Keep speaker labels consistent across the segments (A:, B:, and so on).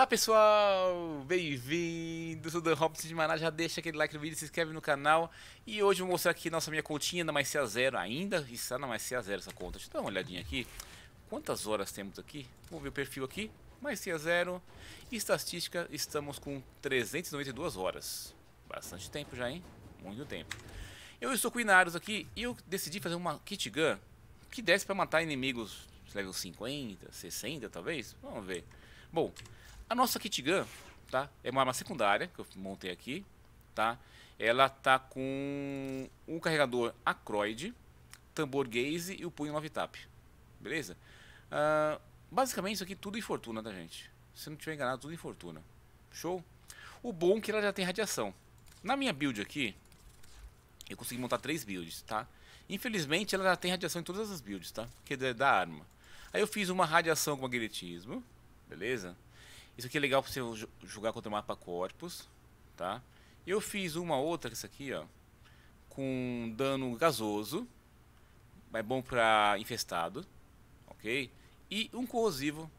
A: Olá pessoal, bem-vindos, o Dan Robson de Maná, já deixa aquele like no vídeo, se inscreve no canal. E hoje eu vou mostrar aqui nossa minha continha na Mais Zero, ainda. Está na Mais Zero essa conta. Deixa eu dar uma olhadinha aqui, quantas horas temos aqui? Vamos ver o perfil aqui, Mais Zero. Estatística, estamos com 392 horas. Bastante tempo já, hein? Muito tempo. Eu estou com Inarius aqui e eu decidi fazer uma kit gun Que desce para matar inimigos level 50, 60 talvez, vamos ver. Bom, a nossa kit gun, tá? É uma arma secundária que eu montei aqui, tá? Ela tá com um carregador acroide, tambor gaze e o punho 9 tap. Beleza? Uh, basicamente isso aqui tudo em fortuna, tá gente? Se não tiver enganado, tudo em fortuna. Show? O bom é que ela já tem radiação. Na minha build aqui, eu consegui montar três builds, tá? Infelizmente ela já tem radiação em todas as builds, tá? Que é da arma. Aí eu fiz uma radiação com magnetismo, beleza? Isso aqui é legal para você jogar contra o mapa corpus, tá? Eu fiz uma outra, essa aqui, ó, com dano gasoso, é bom para infestado, ok? E um corrosivo,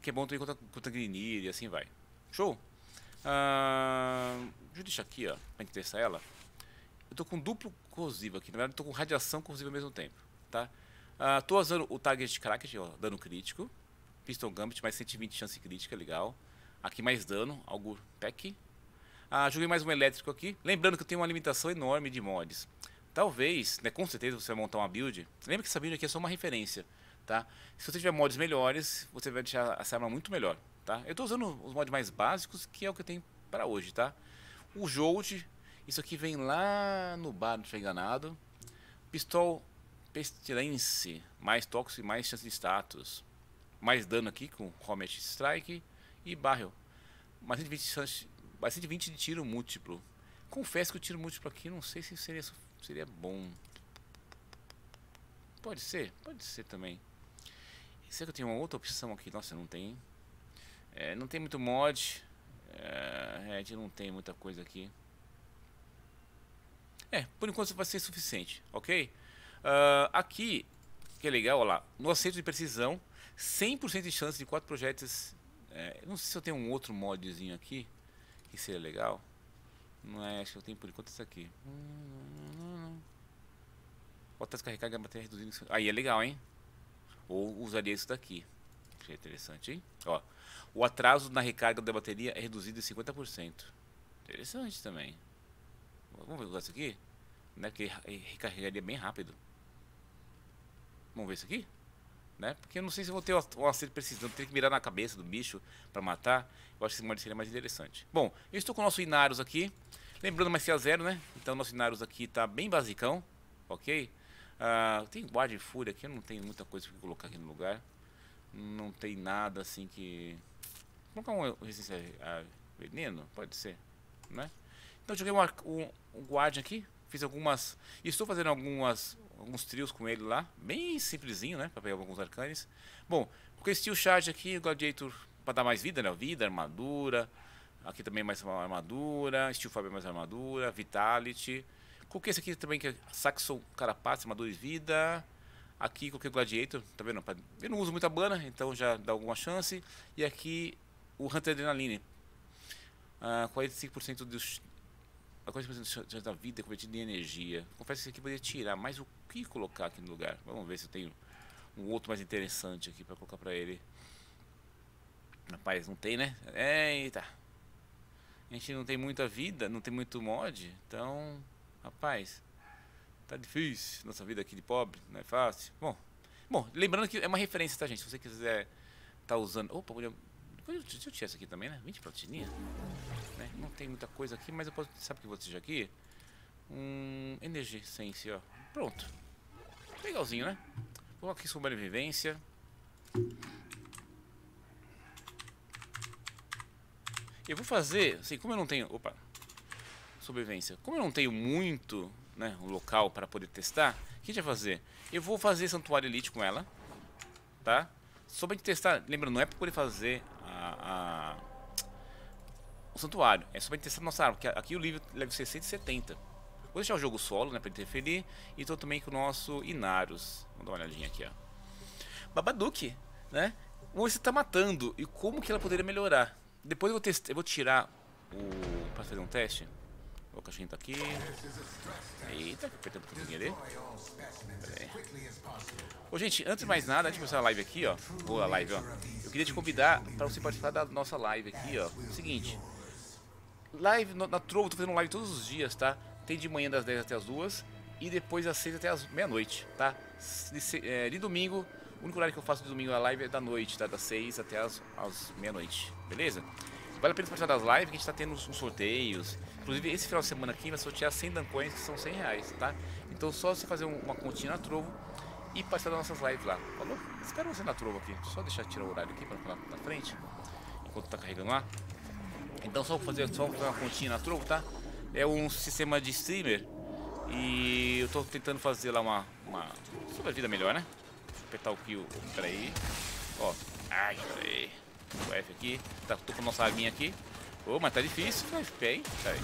A: que é bom também contra, contra Grinir e assim vai. Show? Ah, deixa eu deixar aqui, ó, pra gente testar ela. Eu tô com duplo corrosivo aqui, na verdade eu tô com radiação corrosiva ao mesmo tempo, tá? Ah, tô usando o target crack, ó, dano crítico. Pistol Gambit, mais 120 chance crítica, legal. Aqui mais dano, algo pack. Ah, joguei mais um elétrico aqui. Lembrando que eu tenho uma limitação enorme de mods. Talvez, né, com certeza você vai montar uma build. Lembra que essa build aqui é só uma referência, tá? Se você tiver mods melhores, você vai deixar essa arma muito melhor, tá? Eu estou usando os mods mais básicos, que é o que eu tenho para hoje, tá? O Jolt, isso aqui vem lá no bar, não estou enganado. Pistol Pestilence, mais tóxico e mais chance de status mais dano aqui com Comet Strike e Barrel. Mais 120, mais 120 de tiro múltiplo. Confesso que o tiro múltiplo aqui não sei se seria, seria bom. Pode ser, pode ser também. Será que eu tenho uma outra opção aqui? Nossa, não tem. É, não tem muito mod. É, a gente não tem muita coisa aqui. É, por enquanto vai ser suficiente, ok? Uh, aqui, que é legal, olha lá, no acerto de precisão, 100% de chance de quatro projéteis. É, não sei se eu tenho um outro modzinho aqui que seria legal. Não é, acho que eu tenho por enquanto isso aqui. Bota descarregar a bateria reduzindo. Aí é legal, hein? Ou usaria isso daqui. Que é interessante, hein? Ó, o atraso na recarga da bateria é reduzido em 50%. Interessante também. Vamos ver isso aqui? Né? Porque recarregaria bem rápido. Vamos ver isso aqui? Né? Porque eu não sei se eu vou ter o acerto precisão, ter que mirar na cabeça do bicho para matar. Eu acho que esse seria mais interessante. Bom, eu estou com o nosso Inarus aqui. Lembrando mais a zero, né? Então nosso Inarus aqui tá bem basicão, ok? Uh, tem guarda de fúria aqui, eu não tenho muita coisa para colocar aqui no lugar. Não tem nada assim que... Vou colocar um resistência a veneno? Pode ser, né? Então joguei um, um, um guardian aqui, fiz algumas... Estou fazendo algumas alguns trios com ele lá, bem simplesinho, né, para pegar alguns arcanes. Bom, com esse steel charge aqui, Gladiator para dar mais vida, né, vida, armadura, aqui também mais uma armadura, Steel Faber mais armadura, Vitality. Coloquei esse aqui também que é Saxon Carapace, armadura e vida. Aqui coloquei o Gladiator, tá vendo? Eu não uso muita bana, então já dá alguma chance. E aqui o Hunter Adrenaline. Uh, 45% dos, a coisa da vida é convertida em energia. Confesso que aqui poderia tirar, mas o que colocar aqui no lugar? Vamos ver se eu tenho um outro mais interessante aqui para colocar para ele. Rapaz, não tem, né? Eita. A gente não tem muita vida, não tem muito mod, então, rapaz, tá difícil nossa vida aqui de pobre, não é fácil. Bom, bom, lembrando que é uma referência, tá, gente? Se você quiser tá usando, opa, Deixa eu tirar isso aqui também, né? 20 platininha. Né? Não tem muita coisa aqui, mas eu posso. Sabe o que vou deixar aqui? Um Energy Sense, ó. Pronto. Legalzinho, né? Vou aqui sobrevivência. Eu vou fazer, assim, como eu não tenho. Opa! Sobrevivência. Como eu não tenho muito, né? Um local para poder testar, o que a gente vai fazer? Eu vou fazer Santuário Elite com ela. Tá? Só pra gente testar. Lembrando, não é pra poder fazer a, o santuário. É só pra testar nossa arma, porque aqui o livro leva 670. Vou deixar o jogo solo, né, pra interferir. E tô também com o nosso Inarus. Vamos dar uma olhadinha aqui, ó. Babadook, né? Se tá matando e como que ela poderia melhorar. Depois eu vou, testar, eu vou tirar o... pra fazer um teste. O cachorrinho tá aqui. Eita, apertando um pouquinho ali. Ô, gente, antes de mais nada, antes de começar a live aqui, ó. Boa live, ó. Eu queria te convidar para você participar da nossa live aqui, ó. Seguinte. Live na Trovo, tô fazendo live todos os dias, tá? Tem de manhã das 10 até as 2 e depois das 6 até as meia-noite, tá? De, é, de, domingo, o único horário que eu faço de domingo a live é da noite, tá? Das 6 até as, as meia-noite, beleza? Vale a pena participar das lives que a gente tá tendo uns, uns, sorteios. Inclusive, esse final de semana aqui vai sortear 100 dancões que são 100 reais, tá? Então, só você fazer uma continha na Trovo e participar das nossas lives lá. Falou? Espero você na Trovo aqui. Só deixar tirar o horário aqui para ficar na frente, enquanto tá carregando lá. Então só fazer só fazer uma continha na Trovo, tá? É um sistema de streamer e eu tô tentando fazer lá uma, uma sobrevida melhor, né? Deixa eu apertar o kill, peraí. Ó, ai, peraí. O F aqui, tá, tô com a nossa aguinha aqui. Ô, mas tá difícil, tá FP, hein? Peraí,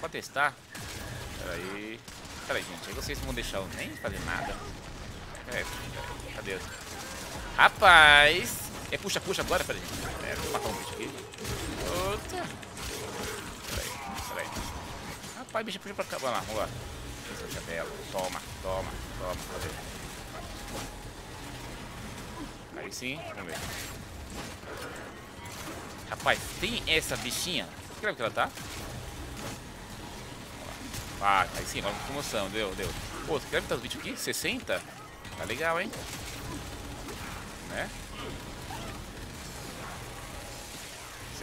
A: pra testar. Peraí. Peraí, gente, aí vocês não vão deixar eu nem fazer nada. É, cadê? Rapaz! É puxa, puxa agora, peraí. É, vou matar um bicho aqui. Outra. Rapaz, bicho, puxa pra cá. Vamos lá, vamos lá. Seu chapéu. Toma, toma, toma. Cadê? Aí sim, vamos ver. Rapaz, tem essa bichinha. Que level que ela tá? Ah, aí sim, agora promoção. Deu, deu. Pô, você quer ver os bichos aqui? 60? Tá legal, hein? Né?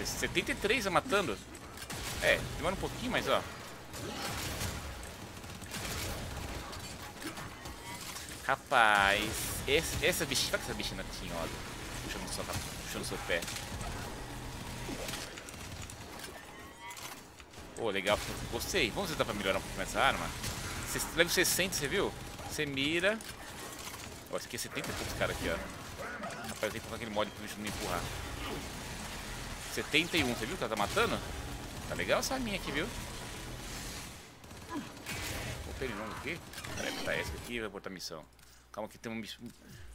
A: 73 a matando. É, demora um pouquinho, mas ó. Rapaz, esse, essa bichinha, olha essa bichinha tinhosa. Puxando, sua, puxando seu pé. Pô, oh, legal. Gostei. Vamos tentar pra melhorar um pouco essa arma. Level 60, você viu? Você mira. Ó, esse aqui é 70 e poucos caras aqui, ó. Rapaz, eu tenho que colocar aquele mod pro bicho não me empurrar. 71, você viu que ela tá matando? Tá legal essa minha aqui, viu? Pernilongo aqui. Peraí, botar essa aqui vai botar missão. Calma que tem um,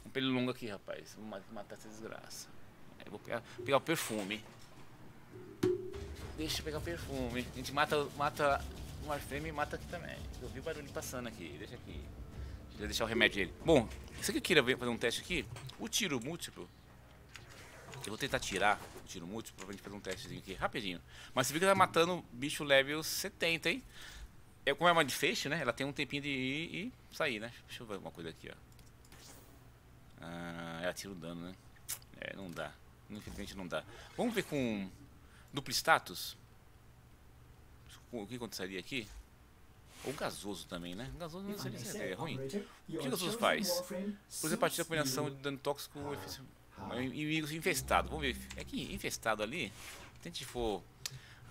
A: um pernilongo aqui, rapaz. Vou matar essa desgraça. Aí vou pegar, pegar o perfume. Deixa eu pegar o perfume. A gente mata, mata o Warframe e mata aqui também. Eu vi o barulho passando aqui. Deixa aqui. Deixa eu deixar o remédio dele. Bom, isso aqui eu queria fazer um teste aqui. O tiro múltiplo eu vou tentar tirar o tiro múltiplo pra gente fazer um testezinho aqui, rapidinho. Mas você viu que tá matando bicho level 70, hein? É, como é uma de feixe, né? Ela tem um tempinho de ir e sair, né? Deixa eu ver uma coisa aqui, ó. Ah, ela tira o dano, né? É, não dá. Infelizmente não dá. Vamos ver com duplo status. O que aconteceria aqui? Ou gasoso também, né? Gasoso não seria, seria ruim. O que o gasoso faz? Por exemplo, a partir da combinação de dano tóxico com eficiência Inimigos infestados. Vamos ver. É que infestado ali. Se a gente for.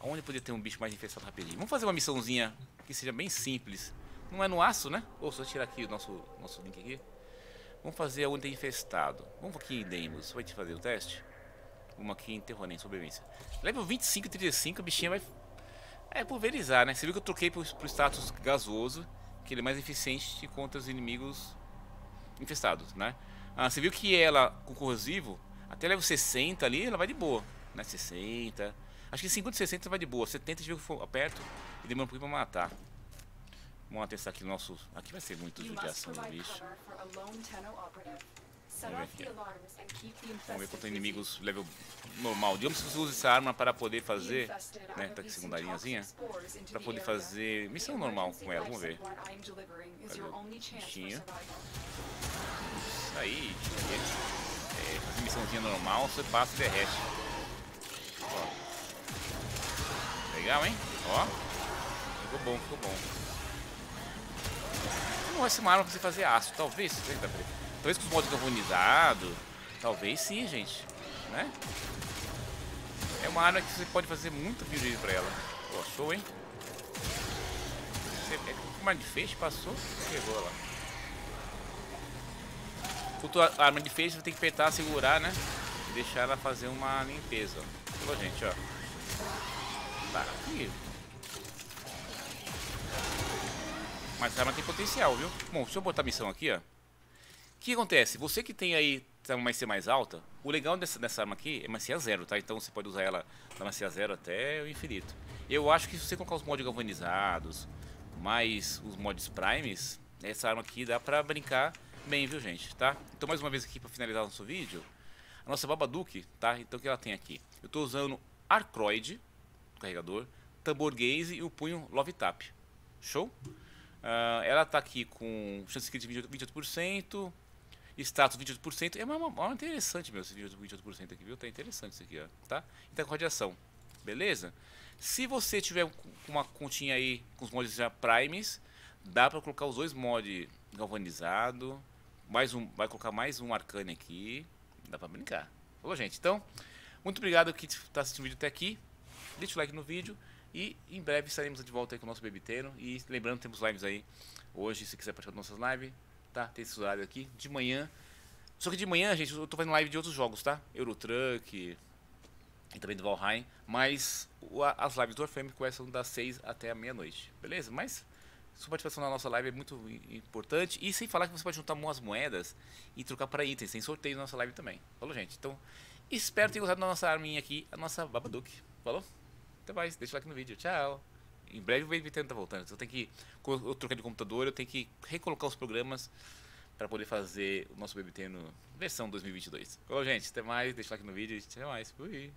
A: Aonde poderia ter um bicho mais infestado rapidinho? Vamos fazer uma missãozinha que seja bem simples. Não é no aço, né? Ou só tirar aqui o nosso, nosso link aqui. Vamos fazer onde tem infestado. Vamos aqui em Demos. Vai te fazer o teste? Vamos aqui em Terronem, sobrevivência. Level 25 e 35, a bichinha vai. É pulverizar, né? Você viu que eu troquei pro, pro status gasoso, que ele é mais eficiente contra os inimigos infestados, né? Ah, você viu que ela, com corrosivo, até level 60 ali, ela vai de boa. Né? 60. Acho que 50 e 60 vai de boa. 70 viu que for aperto e demora um pouquinho pra matar. Vamos testar aqui o nosso. Aqui vai ser muito judiação do bicho. Vamos ver. Vamos ver quanto inimigos level normal. Digamos que você usa essa arma para poder fazer. Né, tá aqui secundarinhazinha. Para poder fazer missão normal com ela. Vamos ver. Bichinho? aí, é, fazer missãozinha normal, você passa e derrete. Ó. Legal, hein? Ó. Ficou bom, ficou bom. Não ser uma arma pra você fazer aço, talvez. Talvez com os modos carbonizados. Talvez sim, gente. Né? É uma arma que você pode fazer muito build pra ela. Pô, show, hein? Você, é com uma de feixe, passou, pegou lá. A arma de feixe, você tem que apertar, segurar, né? E deixar ela fazer uma limpeza. Ó, gente, ó. Tá, aqui. Mas essa arma tem potencial, viu? Bom, deixa eu botar a missão aqui, ó. O que acontece? Você que tem aí tem uma macia mais alta, o legal dessa, dessa arma aqui é macia zero, tá? Então você pode usar ela da macia zero até o infinito. Eu acho que se você colocar os mods galvanizados, mais os mods primes, essa arma aqui dá pra brincar bem, viu gente, tá? Então mais uma vez aqui pra finalizar nosso vídeo, a nossa Babadook, tá? Então o que ela tem aqui? Eu tô usando Arcroid, carregador, tambor gaze e o punho Love Tap. Show? Uh, ela tá aqui com chance de 28%, status 28%. É uma, uma, uma interessante, meu, esse 28% aqui, viu? Tá interessante isso aqui, ó, tá? E tá com radiação, beleza? Se você tiver uma continha aí com os mods já primes, dá pra colocar os dois mods galvanizado, mais um, vai colocar mais um arcane aqui, dá pra brincar. Falou, gente? Então, muito obrigado que está assistindo o vídeo até aqui. Deixa o like no vídeo. E em breve estaremos de volta com o nosso bebiteiro. E lembrando, temos lives aí hoje, se quiser participar das nossas lives, tá? Tem esse horário aqui, de manhã. Só que de manhã, gente, eu tô fazendo live de outros jogos, tá? Eurotruck e também do Valheim. Mas as lives do Warframe começam das 6 até a meia-noite, beleza? Mas sua participação na nossa live é muito importante. E sem falar que você pode juntar umas moedas e trocar para itens. Tem sorteio na nossa live também. Falou, gente? Então, Espero ter gostado da nossa arminha aqui, a nossa Babadook. Falou? Até mais, deixa o like no vídeo. Tchau. Em breve o VTN tá voltando. Eu tenho que. Eu trocar de computador, eu tenho que recolocar os programas para poder fazer o nosso BBT no versão 2022. Falou, gente. Até mais, deixa o like no vídeo. Até mais. Fui.